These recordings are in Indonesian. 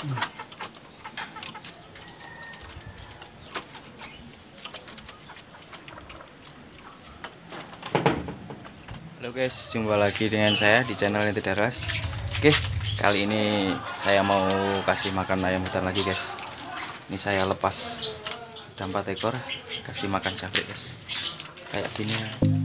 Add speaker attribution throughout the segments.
Speaker 1: Halo guys, jumpa lagi dengan saya di channel Inti Daras. Oke, kali ini saya mau kasih makan ayam hutan lagi guys. Ini saya lepas ada ekor, kasih makan cabai guys. Kayak gini ya.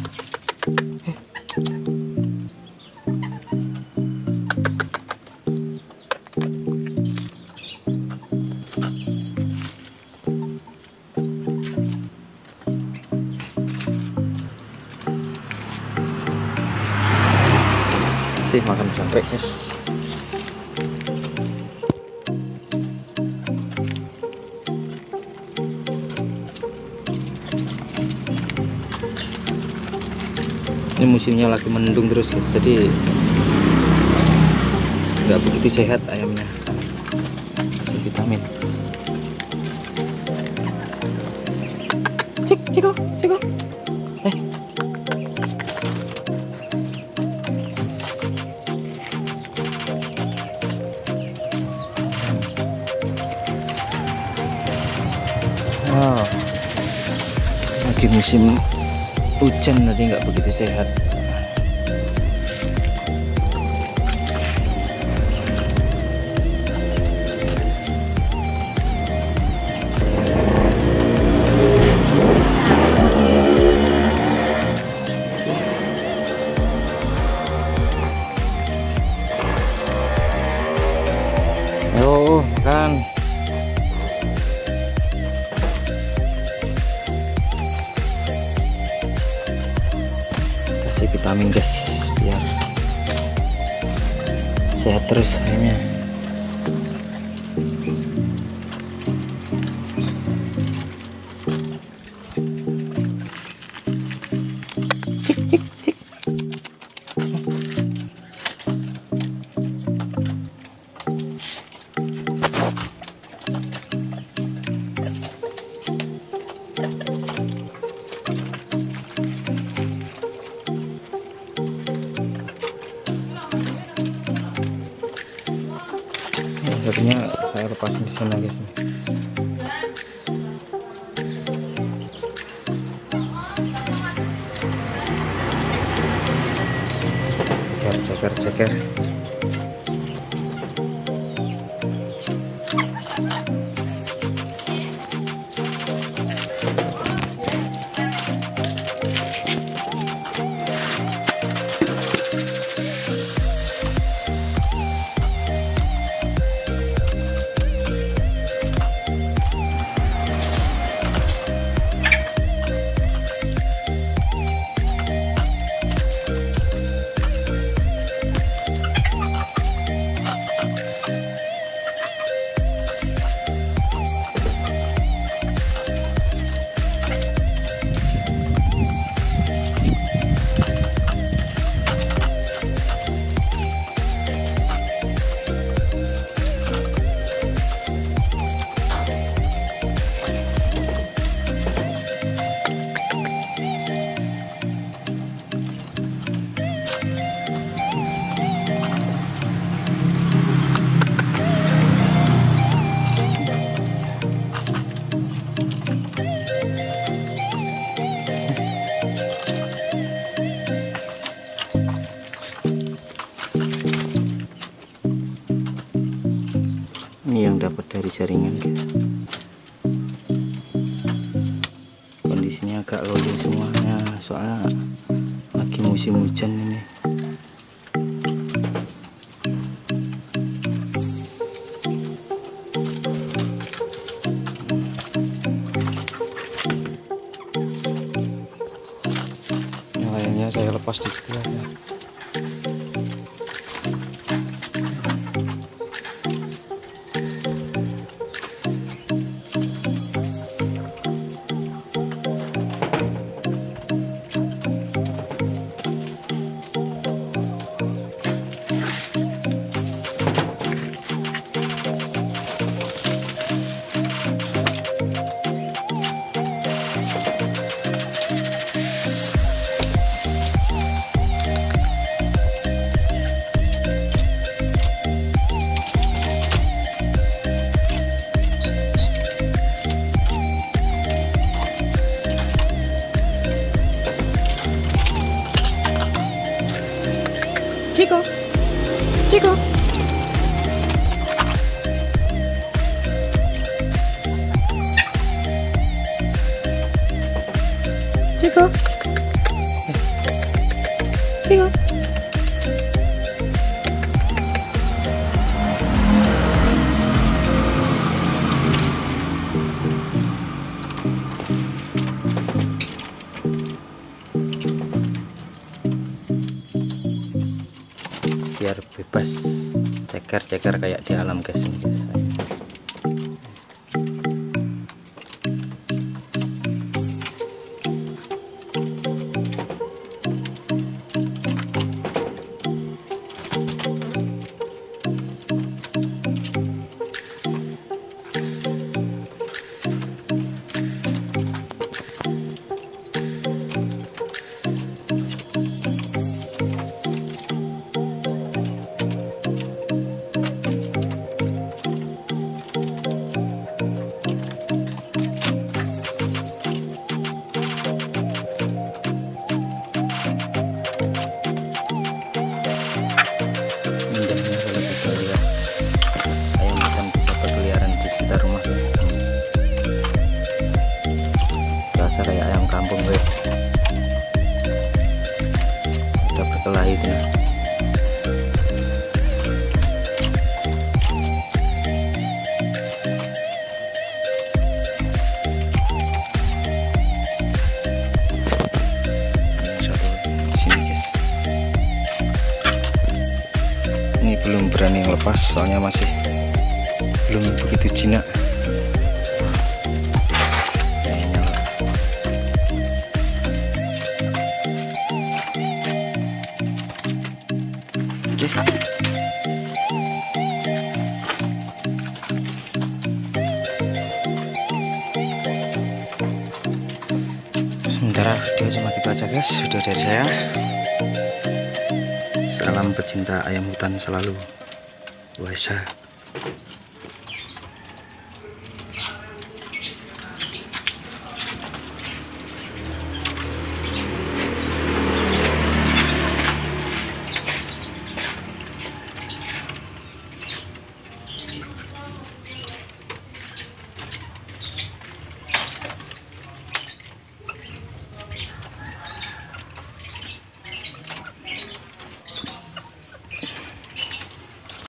Speaker 1: Kasih makan cabai guys. ini musimnya lagi mendung terus guys. Jadi nggak begitu sehat ayamnya. Kasih vitamin. Cik ciko ciko musim hujan nanti nggak begitu sehat Yo, kan. Vitamin guys biar sehat terus ayamnya akhirnya saya lepasin di sana guys ceker ceker ceker ini yang dapat dari jaringan guys kondisinya agak loyo semuanya soalnya lagi musim hujan ini. Yang lainnya saya lepas di sebelah.
Speaker 2: Chico.
Speaker 1: biar bebas ceker-ceker kayak di alam guys ini guys kampung gue. Udah berkelahi. Ini guys. Belum berani ngelepas soalnya masih belum begitu jinak sementara video cuma gitu aja guys video dari saya Salam pecinta ayam hutan selalu. Wasa.